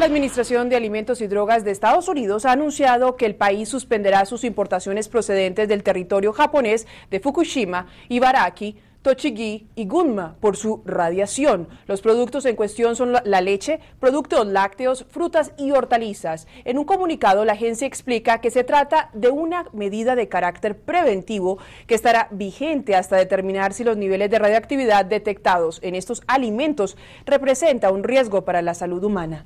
La Administración de Alimentos y Drogas de Estados Unidos ha anunciado que el país suspenderá sus importaciones procedentes del territorio japonés de Fukushima, Ibaraki, Tochigi y Gunma por su radiación. Los productos en cuestión son la leche, productos lácteos, frutas y hortalizas. En un comunicado, la agencia explica que se trata de una medida de carácter preventivo que estará vigente hasta determinar si los niveles de radioactividad detectados en estos alimentos representa un riesgo para la salud humana.